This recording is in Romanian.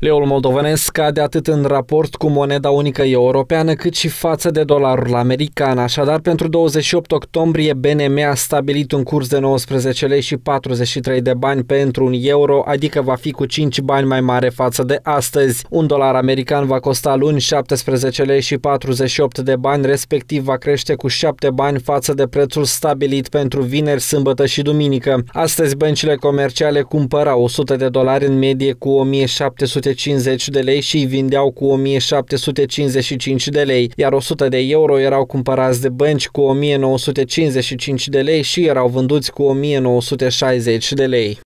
Leul moldovenesc scade atât în raport cu moneda unică europeană, cât și față de dolarul american. Așadar, pentru 28 octombrie, BNM a stabilit un curs de 19 lei și 43 de bani pentru un euro, adică va fi cu 5 bani mai mare față de astăzi. Un dolar american va costa luni 17 lei și 48 de bani, respectiv va crește cu 7 bani față de prețul stabilit pentru vineri, sâmbătă și duminică. Astăzi, băncile comerciale cumpărau 100 de dolari în medie cu 1700 1750 de lei și îi vindeau cu 1755 de lei, iar 100 de euro erau cumpărați de bănci cu 1955 de lei și erau vânduți cu 1960 de lei.